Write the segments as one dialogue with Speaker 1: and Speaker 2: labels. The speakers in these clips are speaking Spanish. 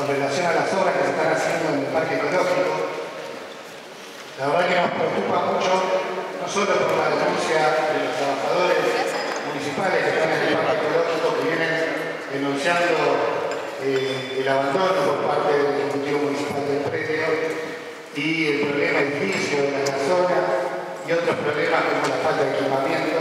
Speaker 1: con relación a las obras que se están haciendo en el Parque Ecológico. La verdad que nos preocupa mucho, no solo por la denuncia de los trabajadores municipales que están en el Parque Ecológico, que vienen denunciando eh, el abandono por parte del Ejecutivo Municipal del predio y el problema edificio de la zona y otros problemas como la falta de equipamiento,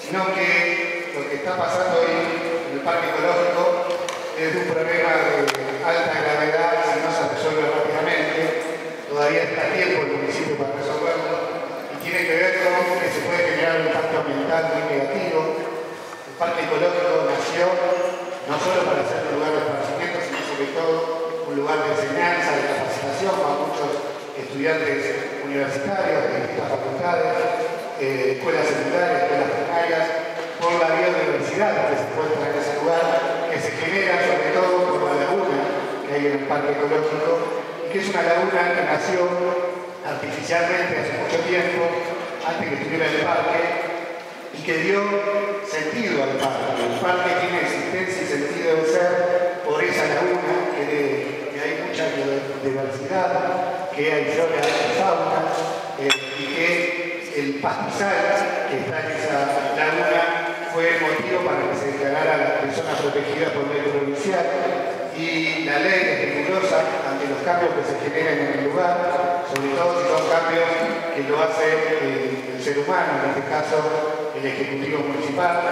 Speaker 1: sino que lo que está pasando hoy en el parque ecológico es un problema de alta gravedad si no se resuelve rápidamente. Todavía está tiempo el municipio para resolverlo y tiene que ver con que se puede generar un impacto ambiental muy negativo. El parque ecológico nació no solo para ser un lugar de esparcimiento, sino sobre todo un lugar de enseñanza, de capacitación para muchos estudiantes universitarios de distintas facultades, eh, escuelas secundarias, escuelas primarias, por la biodiversidad que se encuentra en ese lugar, que se genera sobre todo por la laguna que hay en el ecológico, y que es una laguna que nació artificialmente hace mucho tiempo, antes que estuviera el parque, y que dio sentido al parque. El parque tiene existencia y sentido de ser por esa laguna que, hay mucha biodiversidad, que hay flora de fauna eh, y que el pastizal que está en esa laguna fue el motivo para que se declarara la persona protegida por ley provincial y la ley ante los cambios que se generan en el lugar, sobre todo si son cambios que lo hace el, ser humano, en este caso el Ejecutivo Municipal,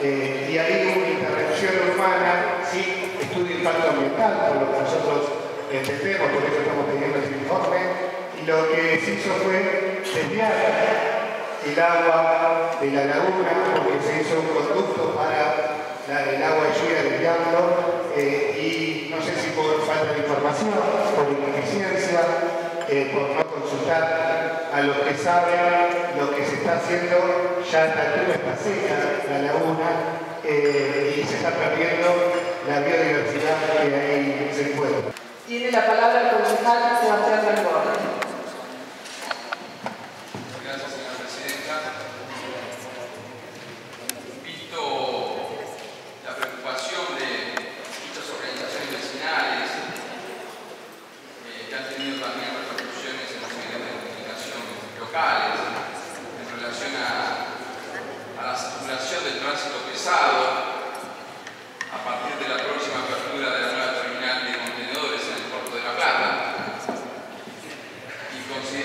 Speaker 1: eh, y ahí hubo una intervención humana sin estudio impacto ambiental, por lo que nosotros entendemos, por eso estamos pidiendo ese informe, y lo que se hizo fue desviar el agua de la laguna, porque se hizo un conducto para el agua de lluvia desviando, eh, y no sé si por falta de información, por ineficiencia, eh, por no consultar a los que saben lo que se está haciendo, ya esta altura está seca la laguna eh, y se está perdiendo la biodiversidad que ahí se encuentra.
Speaker 2: Tiene la palabra el concejal Sebastián Rangón.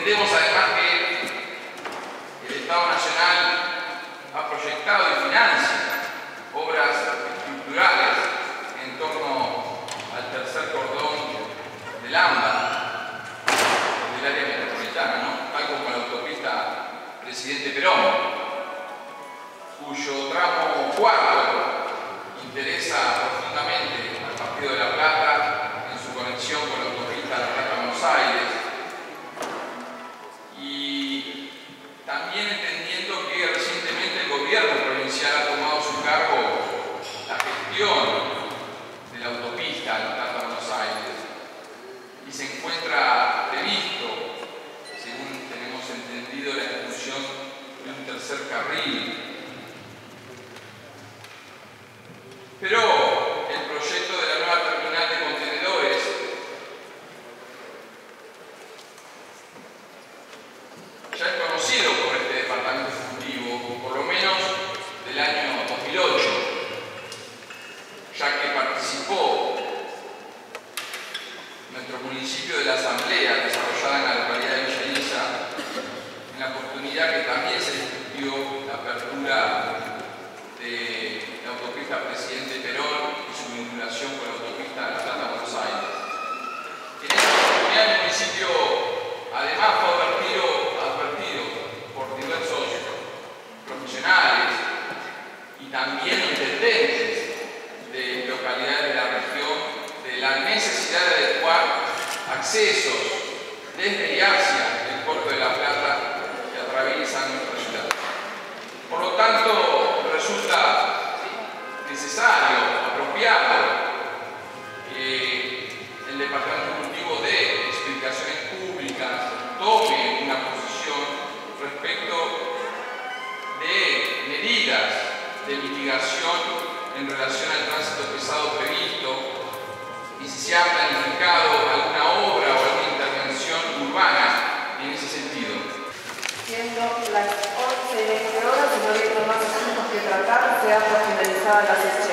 Speaker 3: Entendemos además que
Speaker 2: el Estado Nacional ha proyectado y financia obras estructurales en torno al tercer cordón del AMBA, del área metropolitana, ¿no? tal como la autopista Presidente Perón, cuyo tramo cuarto interesa nuestro municipio de la asamblea desarrollada en la localidad de Villa Elisa, en la oportunidad que también se discutió la apertura de la autopista Presidente Perón y su vinculación con la autopista de La Plata Buenos Aires. En esta oportunidad el municipio además fue advertido, advertido por diversos profesionales y también intendentes de localidades de la región de la necesidad de adecuar accesos desde y hacia el puerto de La Plata que atraviesan nuestra ciudad. Por lo tanto, resulta necesario, apropiado, que el Departamento Ejecutivo dé explicaciones públicas, tome una posición respecto de medidas de mitigación en relación al tránsito pesado previsto y si se ha planificado alguna obra
Speaker 4: siendo las 11 horas y no habiendo más asuntos que tratar, se ha finalizada la sesión.